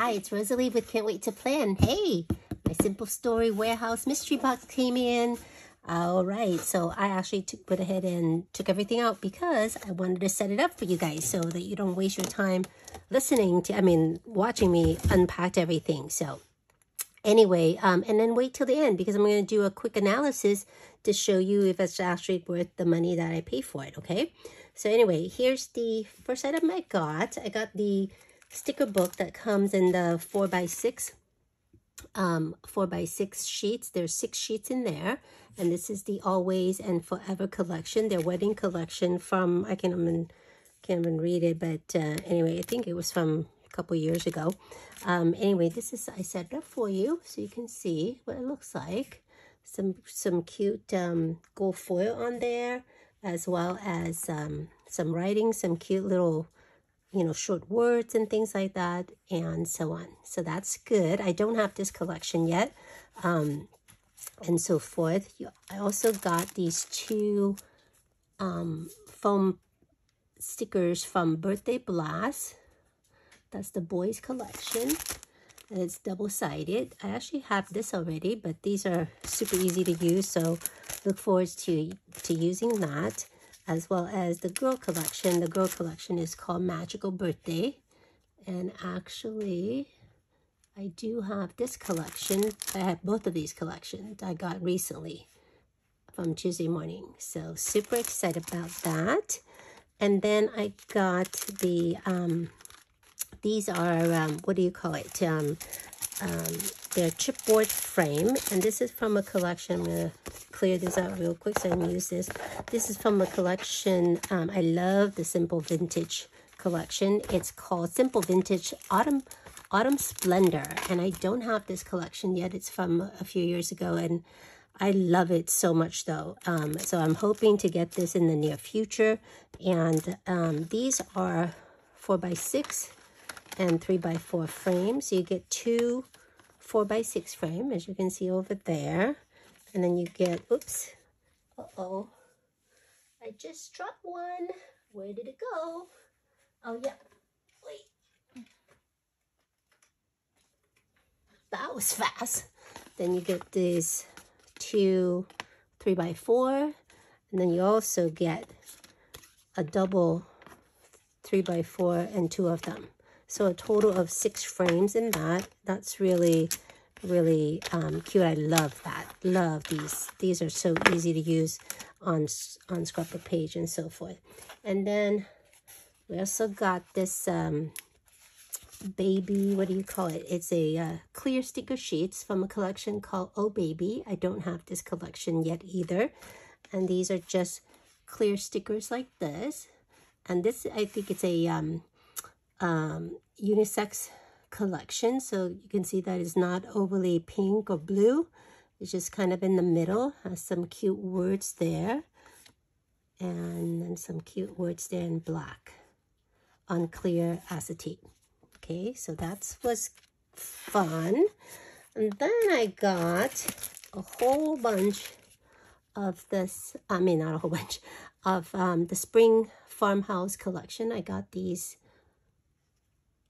Hi, it's Rosalie with Can't Wait to Plan. Hey, my Simple Story Warehouse Mystery Box came in. All right, so I actually took, went ahead and took everything out because I wanted to set it up for you guys so that you don't waste your time listening to, I mean, watching me unpack everything. So anyway, um, and then wait till the end because I'm going to do a quick analysis to show you if it's actually worth the money that I pay for it, okay? So anyway, here's the first item I got. I got the sticker book that comes in the 4 by 6 um, 4 by 6 sheets. There's six sheets in there. And this is the Always and Forever collection, their wedding collection from, I can't even, can't even read it, but uh, anyway, I think it was from a couple years ago. Um, anyway, this is, I set it up for you so you can see what it looks like. Some, some cute um, gold foil on there, as well as um, some writing, some cute little you know, short words and things like that, and so on. So that's good. I don't have this collection yet, um, and so forth. I also got these two um, foam stickers from Birthday Blast. That's the boys collection. And it's double-sided. I actually have this already, but these are super easy to use, so look forward to, to using that as well as the girl collection. The girl collection is called Magical Birthday. And actually, I do have this collection. I have both of these collections I got recently from Tuesday morning. So super excited about that. And then I got the, um, these are, um, what do you call it? Um, um, their chipboard frame. And this is from a collection. I'm going to clear this out real quick so I can use this. This is from a collection. Um, I love the Simple Vintage collection. It's called Simple Vintage Autumn Autumn Splendor. And I don't have this collection yet. It's from a few years ago. And I love it so much though. Um, so I'm hoping to get this in the near future. And um, these are 4 by 6 and 3 by 4 frames. You get two 4 by 6 frame, as you can see over there. And then you get, oops, uh-oh. I just dropped one. Where did it go? Oh, yeah. Wait. That was fast. Then you get these two 3 by 4 And then you also get a double three by 4 and two of them. So a total of six frames in that. That's really, really um, cute. I love that. Love these. These are so easy to use on, on scrapbook page and so forth. And then we also got this um, baby, what do you call it? It's a uh, clear sticker sheets from a collection called Oh Baby. I don't have this collection yet either. And these are just clear stickers like this. And this, I think it's a um, um, unisex collection. So you can see that it's not overly pink or blue. It's just kind of in the middle. Has some cute words there. And then some cute words there in black on clear acetate. Okay, so that was fun. And then I got a whole bunch of this, I mean, not a whole bunch, of um, the Spring Farmhouse collection. I got these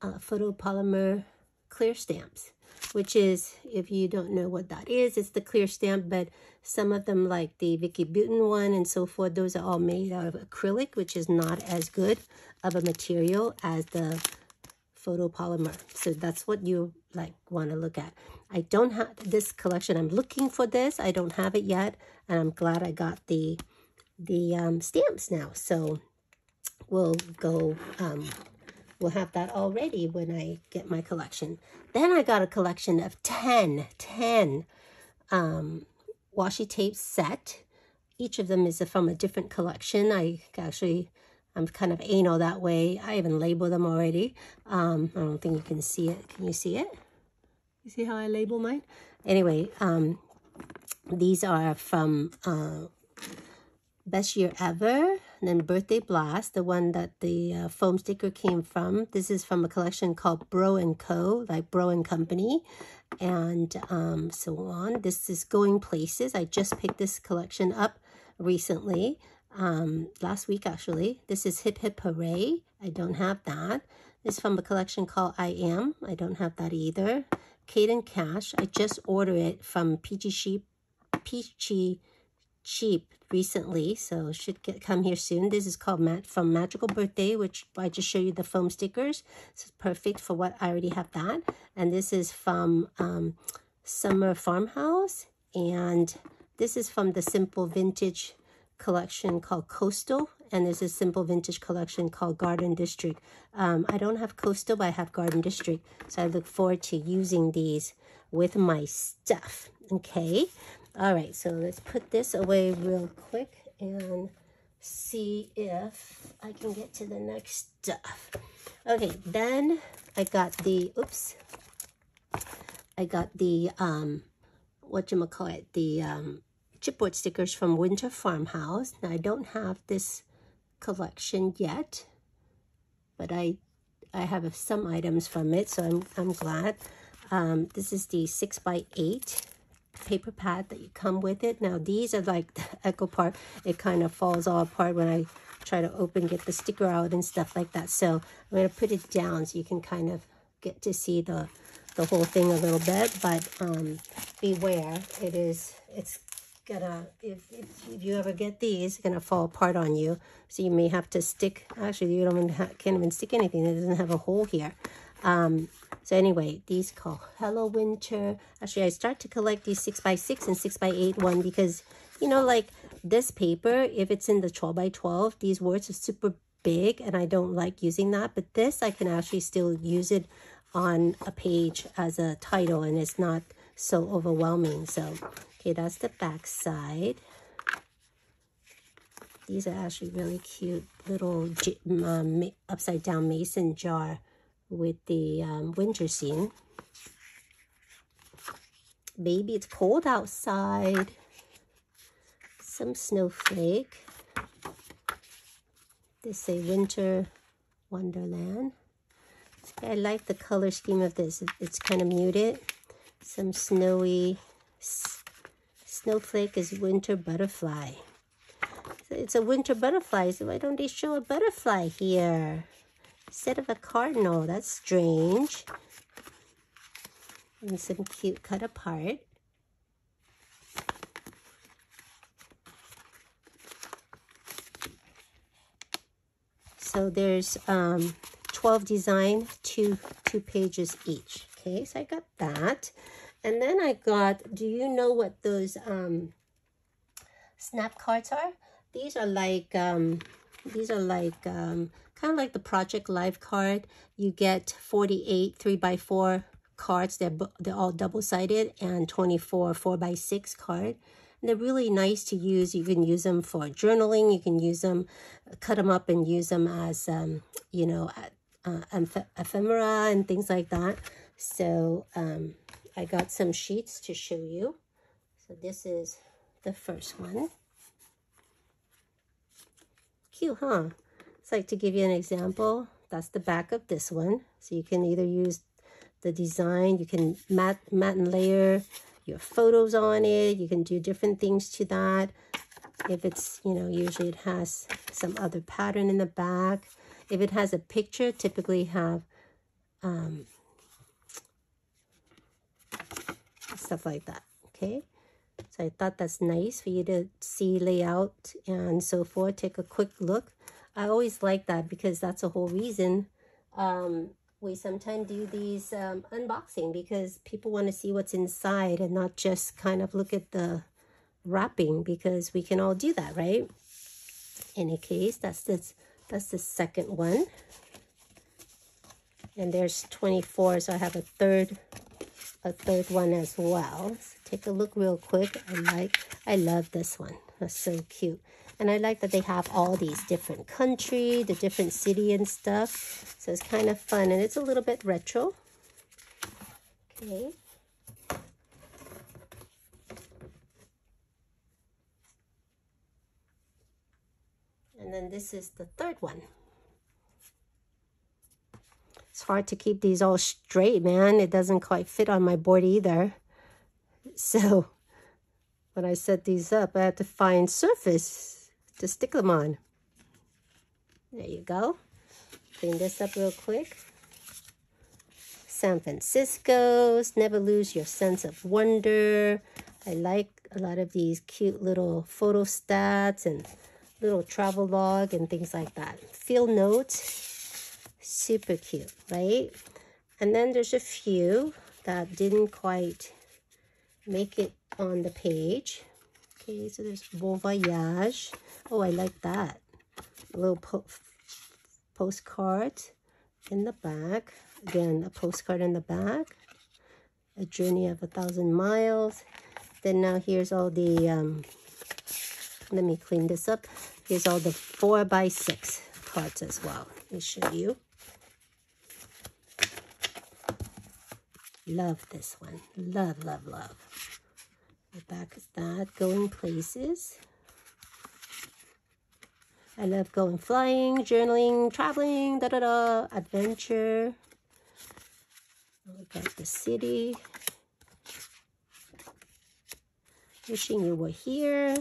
uh, photopolymer clear stamps, which is, if you don't know what that is, it's the clear stamp, but some of them like the Vicki Boutin one and so forth, those are all made out of acrylic, which is not as good of a material as the photopolymer. So that's what you like want to look at. I don't have this collection. I'm looking for this. I don't have it yet. And I'm glad I got the the um, stamps now. So we'll go um, will have that already when I get my collection. Then I got a collection of 10, 10 um, washi tape set. Each of them is from a different collection. I actually, I'm kind of anal that way. I even label them already. Um, I don't think you can see it. Can you see it? You see how I label mine? Anyway, um, these are from uh, Best Year Ever and then Birthday Blast, the one that the uh, foam sticker came from. This is from a collection called Bro and Co, like Bro and Company, and um, so on. This is Going Places. I just picked this collection up recently, um, last week actually. This is Hip Hip Hooray. I don't have that. This is from a collection called I Am. I don't have that either. Caden Cash. I just ordered it from Peachy Sheep, Peachy Sheep recently, so should get come here soon. This is called Mat from Magical Birthday, which I just show you the foam stickers. It's perfect for what I already have that. And this is from um, Summer Farmhouse, and this is from the Simple Vintage collection called Coastal, and there's a simple vintage collection called Garden District. Um, I don't have Coastal, but I have Garden District, so I look forward to using these with my stuff. Okay, all right, so let's put this away real quick and see if I can get to the next stuff. Okay, then I got the, oops, I got the, um, what you call it, the um, chipboard stickers from Winter Farmhouse. Now, I don't have this collection yet, but I I have some items from it, so I'm, I'm glad. Um, this is the 6 by 8 paper pad that you come with it. Now, these are like the Echo Park. It kind of falls all apart when I try to open, get the sticker out and stuff like that. So I'm going to put it down so you can kind of get to see the, the whole thing a little bit. But um, beware, it is, it's gonna if, if, if you ever get these gonna fall apart on you so you may have to stick actually you don't even can't even stick anything it doesn't have a hole here um so anyway these call hello winter actually i start to collect these six by six and six by eight one because you know like this paper if it's in the 12 by 12 these words are super big and i don't like using that but this i can actually still use it on a page as a title and it's not so overwhelming so Okay, that's the back side. These are actually really cute little um, upside down mason jar with the um, winter scene. Maybe it's cold outside. Some snowflake. This say winter wonderland. I like the color scheme of this. It's kind of muted. Some snowy Snowflake is winter butterfly. It's a winter butterfly, so why don't they show a butterfly here? Instead of a cardinal, that's strange. And some cute cut apart. So there's um, 12 design, two, two pages each. Okay, so I got that. And then I got, do you know what those um, snap cards are? These are like, um, these are like, um, kind of like the Project Life card. You get 48 3 by 4 cards. They're, they're all double-sided and 24 4 by 6 card. And they're really nice to use. You can use them for journaling. You can use them, cut them up and use them as, um, you know, uh, ephemera and things like that. So, um, I got some sheets to show you. So this is the first one. Cute, huh? It's like to give you an example. That's the back of this one. So you can either use the design, you can mat, mat and layer your photos on it. You can do different things to that. If it's, you know, usually it has some other pattern in the back. If it has a picture, typically have um, stuff like that, okay? So I thought that's nice for you to see layout and so forth. Take a quick look. I always like that because that's the whole reason um, we sometimes do these um, unboxing because people want to see what's inside and not just kind of look at the wrapping because we can all do that, right? Any case, that's this, that's the second one. And there's 24, so I have a third a third one as well. So take a look real quick. I like, I love this one. That's so cute. And I like that they have all these different country, the different city and stuff. So it's kind of fun and it's a little bit retro. Okay. And then this is the third one. It's hard to keep these all straight, man. It doesn't quite fit on my board either. So when I set these up, I had to find surface to stick them on. There you go. Clean this up real quick. San Francisco's. Never lose your sense of wonder. I like a lot of these cute little photo stats and little travel log and things like that. Field notes, super cute, right? And then there's a few that didn't quite make it on the page. Okay, so there's Bon Voyage. Oh, I like that. A little po postcard in the back. Again, a postcard in the back. A journey of a thousand miles. Then now here's all the, um, let me clean this up. Here's all the four by six cards as well. Let me show you. Love this one. Love, love, love. The back is that. Going places. I love going flying, journaling, traveling, da da da, adventure. Look at the city. Wishing you were here.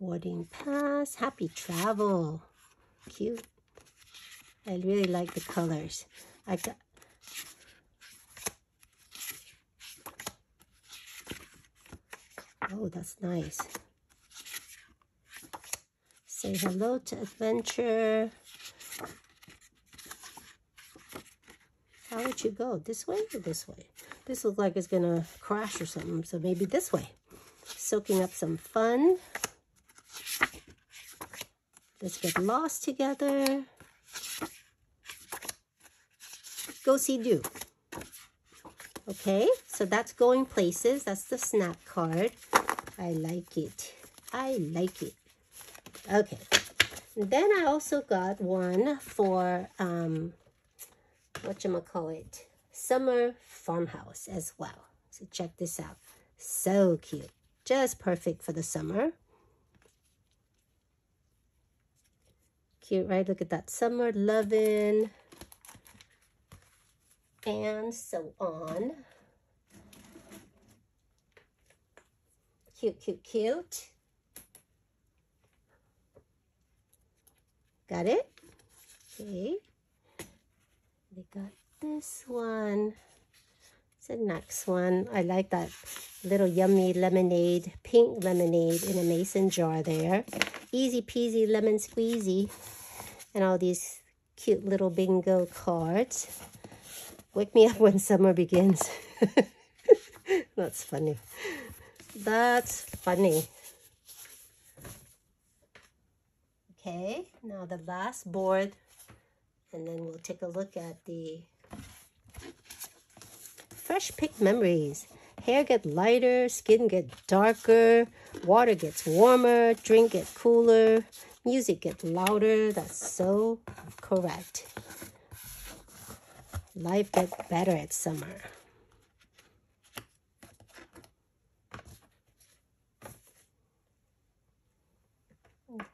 Boarding pass. Happy travel. Cute. I really like the colors. I got Oh, that's nice. Say hello to adventure. How would you go? This way or this way? This looks like it's gonna crash or something, so maybe this way. Soaking up some fun. Let's get lost together. Go see do. Okay, so that's going places. That's the snap card. I like it. I like it. Okay. Then I also got one for, um, whatchamacallit, Summer Farmhouse as well. So check this out. So cute. Just perfect for the summer. Cute, right? Look at that. Summer loving and so on. Cute, cute, cute. Got it? Okay. We got this one. It's the next one. I like that little yummy lemonade, pink lemonade in a mason jar there. Easy peasy lemon squeezy. And all these cute little bingo cards. Wake me up when summer begins. That's funny. That's funny. Okay, now the last board, and then we'll take a look at the fresh pick memories. Hair get lighter, skin get darker, water gets warmer, drink get cooler, music get louder. That's so correct. Life gets better at summer.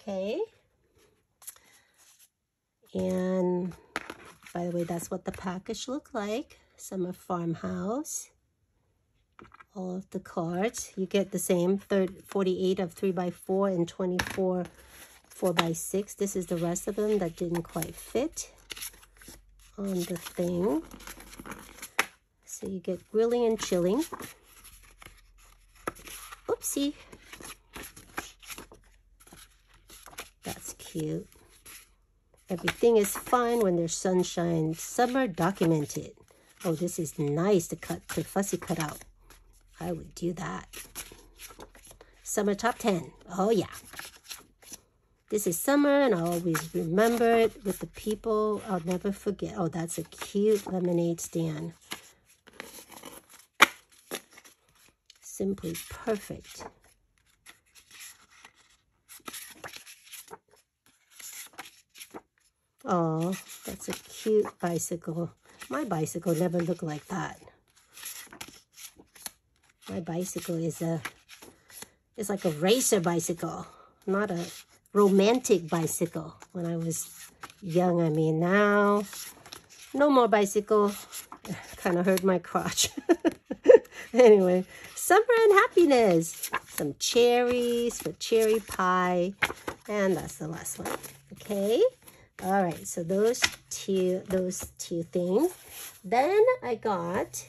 Okay. And by the way, that's what the package looked like. Summer farmhouse. All of the cards. You get the same 30, 48 of 3 by 4 and 24 4 by 6 This is the rest of them that didn't quite fit on the thing. So you get grilling and chilling. Oopsie. That's cute. Everything is fine when there's sunshine. Summer documented. Oh, this is nice to cut to fussy cut out. I would do that. Summer top 10. Oh yeah. This is summer and I'll always remember it with the people. I'll never forget. Oh, that's a cute lemonade stand. Simply perfect. Oh, that's a cute bicycle. My bicycle never looked like that. My bicycle is a, it's like a racer bicycle, not a romantic bicycle when I was young. I mean, now, no more bicycle. kind of hurt my crotch. anyway, summer and happiness. Some cherries for cherry pie. And that's the last one. Okay. All right, so those two, those two things. Then I got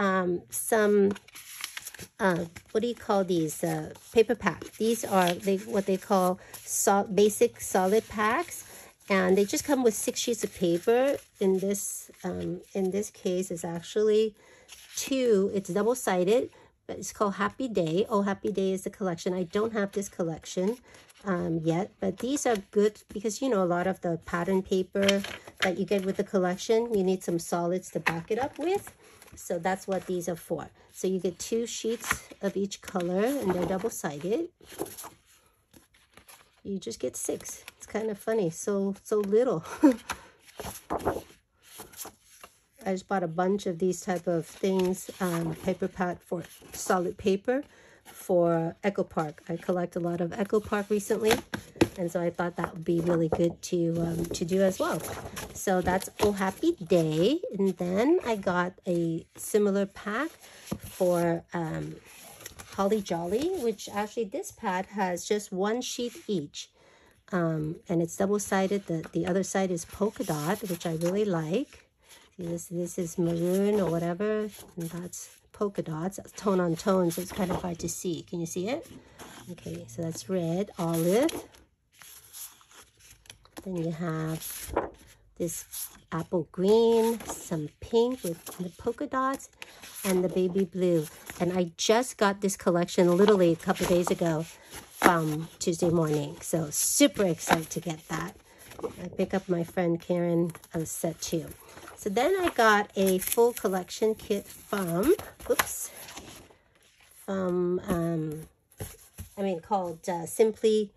um, some, uh, what do you call these? Uh, paper pack. These are they what they call sol basic solid packs. And they just come with six sheets of paper. In this, um, in this case, it's actually two. It's double-sided, but it's called Happy Day. Oh, Happy Day is the collection. I don't have this collection um, yet, but these are good because, you know, a lot of the pattern paper that you get with the collection, you need some solids to back it up with. So that's what these are for. So you get two sheets of each color and they're double-sided. You just get six. It's kind of funny. So, so little. I just bought a bunch of these type of things, um, paper pad for solid paper for Echo Park. I collect a lot of Echo Park recently, and so I thought that would be really good to um, to do as well. So that's Oh Happy Day, and then I got a similar pack for um, Holly Jolly, which actually this pad has just one sheet each. Um, and it's double-sided. The, the other side is polka dot, which I really like. See, this, this is maroon or whatever, and that's polka dots, tone on tone, so it's kind of hard to see. Can you see it? Okay, so that's red, olive. Then you have this apple green, some pink with the polka dots, and the baby blue. And I just got this collection literally a couple days ago from Tuesday morning. So super excited to get that. I pick up my friend Karen set too. So then I got a full collection kit from, oops, from, um, I mean, called uh, Simply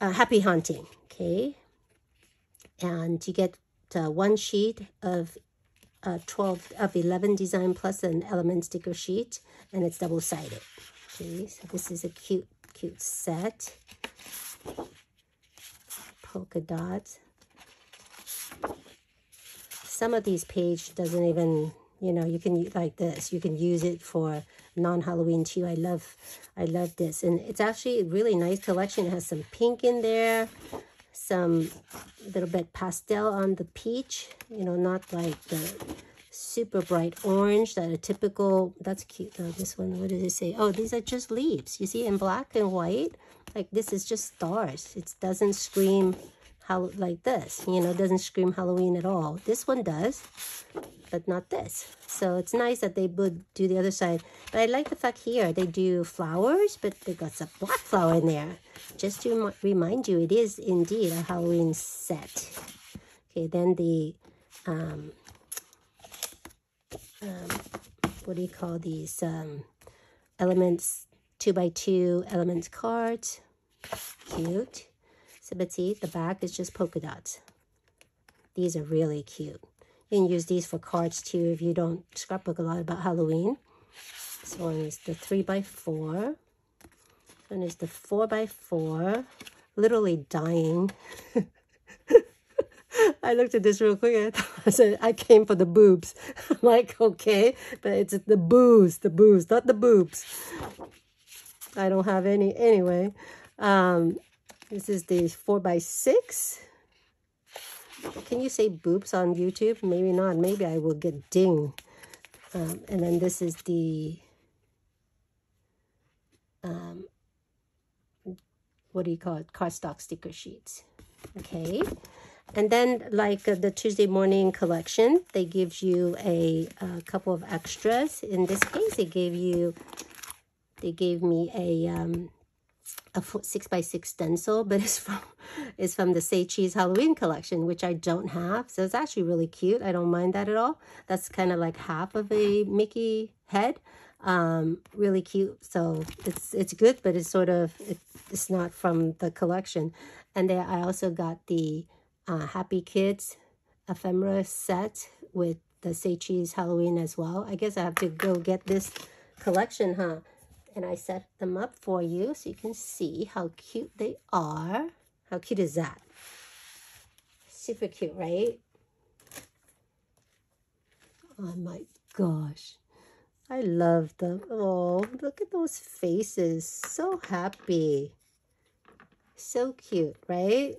uh, Happy Haunting, okay? And you get uh, one sheet of uh, 12 of 11 design plus an element sticker sheet, and it's double-sided. Okay, so this is a cute, cute set. Polka dots some of these page doesn't even, you know, you can like this. You can use it for non-Halloween too. I love, I love this. And it's actually a really nice collection. It has some pink in there, some little bit pastel on the peach, you know, not like the super bright orange that a typical, that's cute though, this one, what does it say? Oh, these are just leaves. You see, in black and white, like this is just stars. It doesn't scream how like this you know doesn't scream halloween at all. This one does but not this. So it's nice that they would do the other side. But i like the fact here they do flowers but they got some black flower in there. Just to remind you it is indeed a halloween set. Okay then the um, um what do you call these um elements two by two elements cards cute so, but see, the back is just polka dots. These are really cute. You can use these for cards too if you don't scrapbook a lot about Halloween. This one is the 3 by 4 This one is the 4 by 4 Literally dying. I looked at this real quick. I said, I came for the boobs. I'm like, okay, but it's the booze, the booze, not the boobs. I don't have any anyway. Um, this is the 4x6. Can you say boobs on YouTube? Maybe not. Maybe I will get ding. Um, and then this is the, um, what do you call it? Cardstock sticker sheets. Okay. And then like uh, the Tuesday morning collection, they give you a, a couple of extras. In this case, they gave you, they gave me a, um, a six by six stencil, but it's from it's from the Say Cheese Halloween collection, which I don't have. So it's actually really cute. I don't mind that at all. That's kind of like half of a Mickey head. Um, really cute. So it's it's good, but it's sort of it, it's not from the collection. And then I also got the uh, Happy Kids ephemera set with the Say Cheese Halloween as well. I guess I have to go get this collection, huh? And I set them up for you so you can see how cute they are. How cute is that? Super cute, right? Oh my gosh. I love them. Oh, look at those faces. So happy. So cute, right?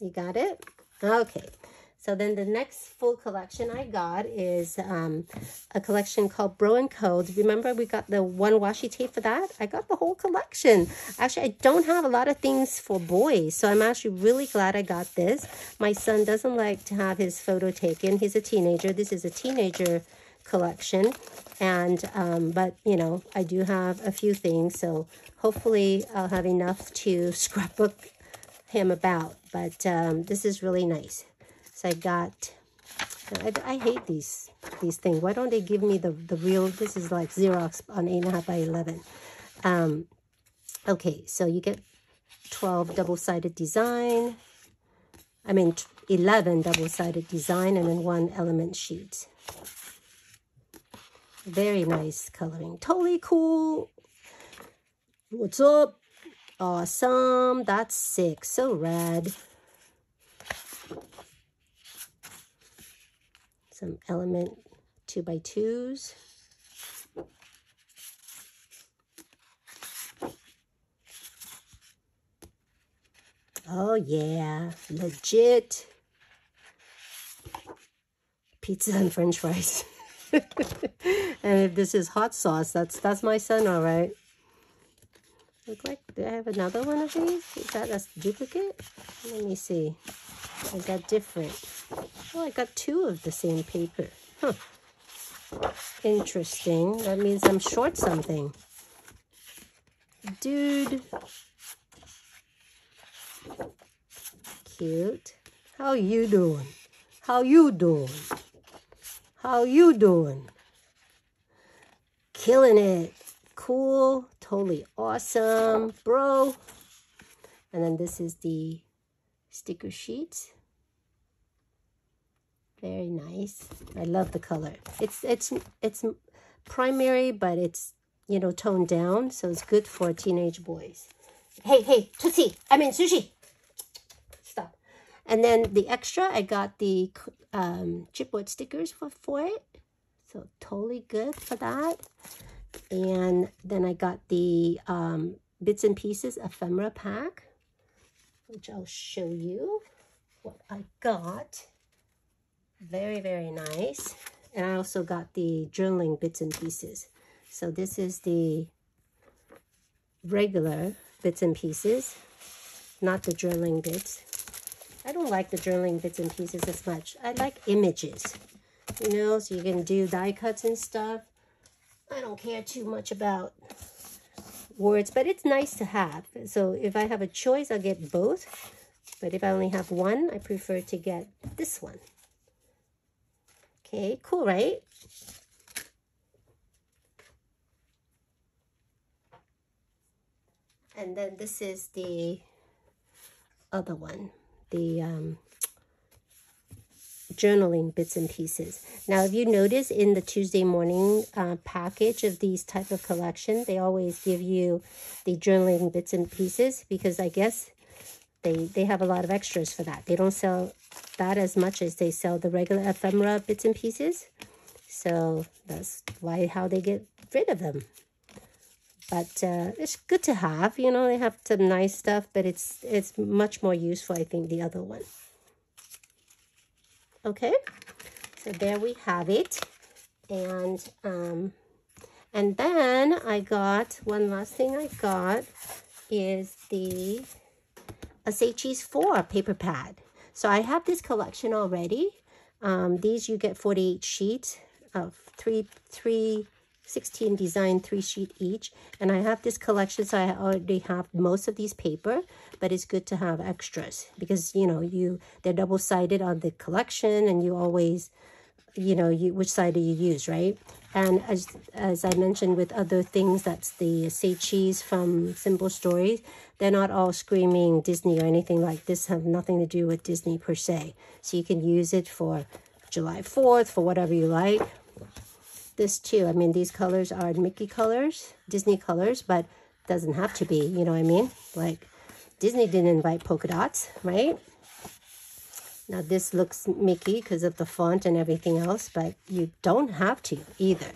You got it? Okay. So then the next full collection I got is um, a collection called Bro and Co. Remember we got the one washi tape for that? I got the whole collection. Actually, I don't have a lot of things for boys, so I'm actually really glad I got this. My son doesn't like to have his photo taken. He's a teenager. This is a teenager collection. And, um, but, you know, I do have a few things, so hopefully I'll have enough to scrapbook him about. But um, this is really nice. So I got, I, I, hate these these things. Why don't they give me the, the real, this is like Xerox on 8.5 by 11. Um, okay, so you get 12 double-sided design. I mean, 11 double-sided design and then one element sheet. Very nice coloring. Totally cool. What's up? Awesome. That's sick. So rad. Some element two by twos. Oh yeah, legit pizza and french fries. and if this is hot sauce, that's that's my son, all right. Look like, do I have another one of these? Is that a duplicate? Let me see. Is that different? Oh, I got two of the same paper. Huh. Interesting. That means I'm short something. Dude. Cute. How you doing? How you doing? How you doing? Killing it. Cool. Totally awesome. Bro. And then this is the sticker sheets. Very nice. I love the color. It's it's it's primary, but it's you know toned down, so it's good for teenage boys. Hey, hey, Tootsie! I mean sushi. Stop. And then the extra, I got the um, chipboard stickers for for it, so totally good for that. And then I got the um, bits and pieces ephemera pack, which I'll show you what I got. Very, very nice. And I also got the journaling bits and pieces. So this is the regular bits and pieces, not the journaling bits. I don't like the journaling bits and pieces as much. I like images, you know, so you can do die cuts and stuff. I don't care too much about words, but it's nice to have. So if I have a choice, I'll get both. But if I only have one, I prefer to get this one. Okay, cool, right? And then this is the other one, the um, journaling bits and pieces. Now, if you notice in the Tuesday morning uh, package of these type of collection, they always give you the journaling bits and pieces because I guess they, they have a lot of extras for that. They don't sell that as much as they sell the regular ephemera bits and pieces. So that's why how they get rid of them. But uh, it's good to have, you know, they have some nice stuff, but it's it's much more useful, I think, the other one. Okay, so there we have it. And um, and then I got, one last thing I got is the Say Cheese 4 paper pad. So I have this collection already. Um, these you get 48 sheets of three, three, 16 design, three sheet each. And I have this collection, so I already have most of these paper, but it's good to have extras because, you know, you they're double-sided on the collection and you always you know, you, which side do you use, right? And as, as I mentioned with other things, that's the Say Cheese from Simple Stories. They're not all screaming Disney or anything like this, have nothing to do with Disney per se. So you can use it for July 4th, for whatever you like. This too, I mean, these colors are Mickey colors, Disney colors, but doesn't have to be, you know what I mean? Like, Disney didn't invite polka dots, right? Now this looks Mickey because of the font and everything else, but you don't have to either,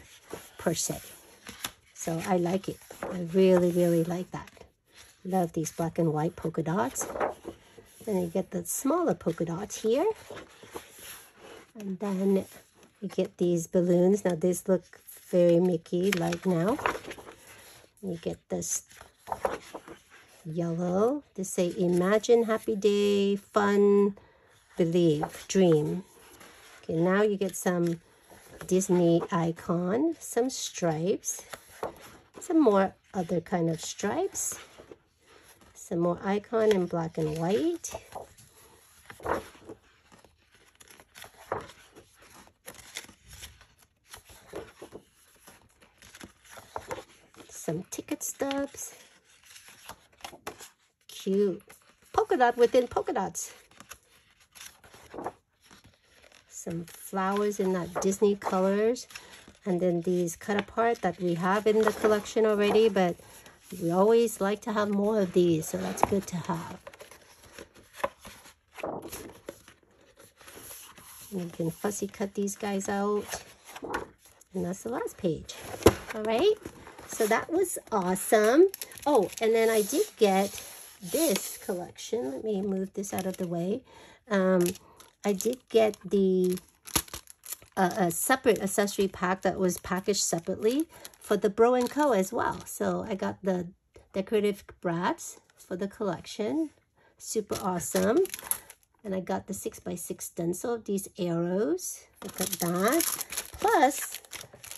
per se. So I like it. I really, really like that. Love these black and white polka dots. Then you get the smaller polka dots here. And then you get these balloons. Now these look very Mickey-like now. You get this yellow. They say imagine, happy day, fun, believe, dream. Okay, now you get some Disney icon, some stripes, some more other kind of stripes, some more icon in black and white. Some ticket stubs. Cute. Polka dot within polka dots. Some flowers in that Disney colors. And then these cut apart that we have in the collection already, but we always like to have more of these, so that's good to have. you can fussy cut these guys out. And that's the last page. All right. So that was awesome. Oh, and then I did get this collection. Let me move this out of the way. Um, I did get the uh, a separate accessory pack that was packaged separately for the Bro & Co as well. So I got the decorative brads for the collection. Super awesome. And I got the 6x6 stencil of these arrows. Look at that. Plus,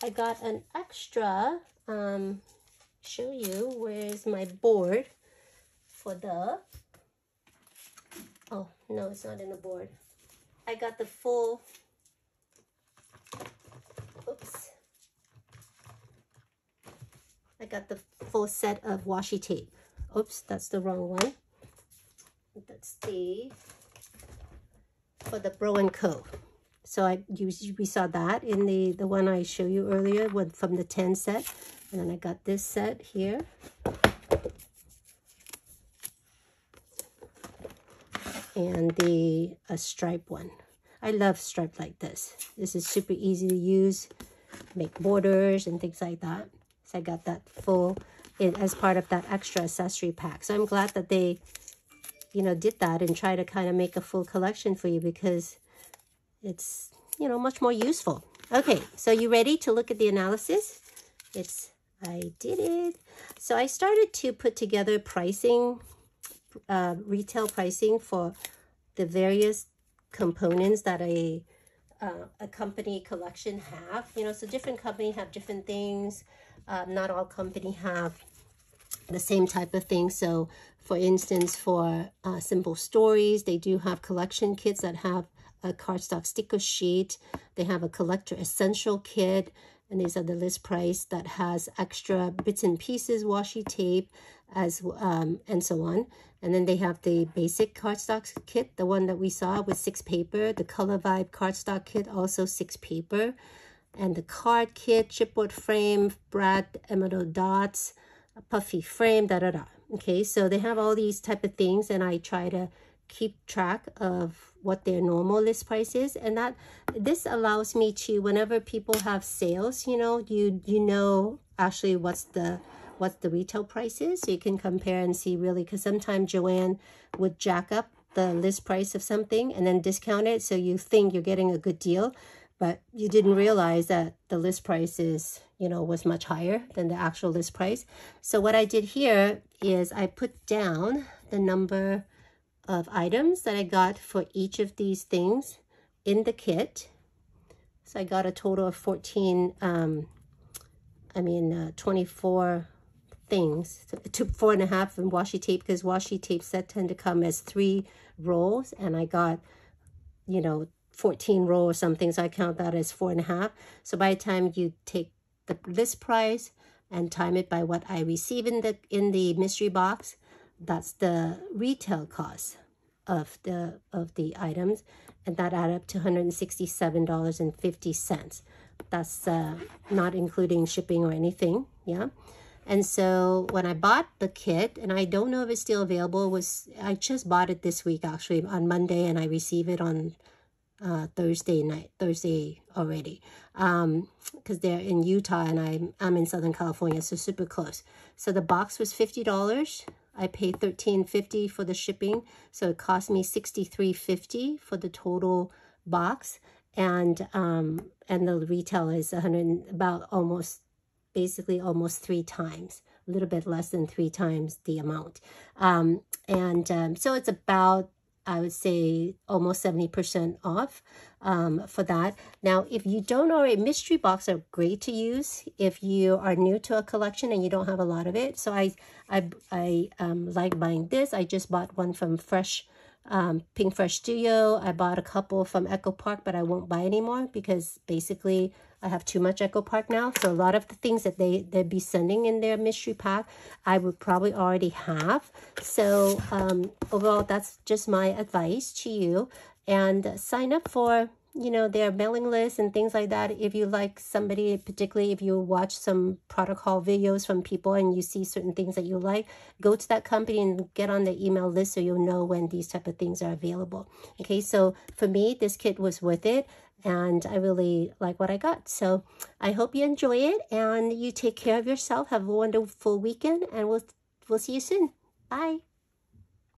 I got an extra, um, show you, where's my board for the, oh, no, it's not in the board. I got the full, oops. I got the full set of washi tape. Oops, that's the wrong one. That's the for the Bro & Co. So I you, we saw that in the, the one I showed you earlier with from the 10 set. And then I got this set here. And the a stripe one. I love stripe like this. This is super easy to use, make borders and things like that. So I got that full as part of that extra accessory pack. So I'm glad that they you know, did that and try to kind of make a full collection for you because it's, you know, much more useful. Okay, so you ready to look at the analysis? It's, I did it. So I started to put together pricing, uh, retail pricing for the various components that a, uh, a company collection have. You know, so different company have different things. Uh, not all company have the same type of thing. So for instance, for uh, Simple Stories, they do have collection kits that have a cardstock sticker sheet. They have a collector essential kit, and these are the list price that has extra bits and pieces, washi tape, as um, and so on. And then they have the basic cardstock kit, the one that we saw with six paper, the Color Vibe cardstock kit, also six paper, and the card kit, chipboard frame, Brad enamel dots, puffy frame, da da da. Okay, so they have all these type of things and I try to keep track of what their normal list price is. And that this allows me to whenever people have sales you know you you know actually what's the what's the retail price is. So you can compare and see really because sometimes Joann would jack up the list price of something and then discount it. So you think you're getting a good deal but you didn't realize that the list price is, you know, was much higher than the actual list price. So what I did here is I put down the number of items that I got for each of these things in the kit. So I got a total of 14, um, I mean, uh, 24 things, so four and a half in washi tape because washi tape set tend to come as three rolls and I got, you know, 14 row or something. So I count that as four and a half. So by the time you take the list price and time it by what I receive in the in the mystery box, that's the retail cost of the of the items, and that add up to $167.50. That's uh, not including shipping or anything, yeah. And so when I bought the kit, and I don't know if it's still available, was I just bought it this week actually on Monday, and I receive it on uh, Thursday night, Thursday already, because um, they're in Utah and I'm, I'm in Southern California, so super close. So the box was $50. I paid $13.50 for the shipping. So it cost me $63.50 for the total box. And um, and the retail is 100 about almost basically almost three times a little bit less than three times the amount um, and um, so it's about I would say almost 70% off um, for that. Now, if you don't already, mystery box are great to use if you are new to a collection and you don't have a lot of it. So I, I, I um, like buying this. I just bought one from Fresh um, Pinkfresh Studio. I bought a couple from Echo Park, but I won't buy anymore because basically I have too much Echo Park now. So a lot of the things that they, they'd be sending in their mystery pack, I would probably already have. So um, overall, that's just my advice to you. And sign up for you know, their mailing list and things like that. If you like somebody, particularly if you watch some haul videos from people and you see certain things that you like, go to that company and get on the email list so you'll know when these type of things are available. Okay, so for me, this kit was worth it and I really like what I got. So I hope you enjoy it and you take care of yourself. Have a wonderful weekend and we'll, we'll see you soon. Bye.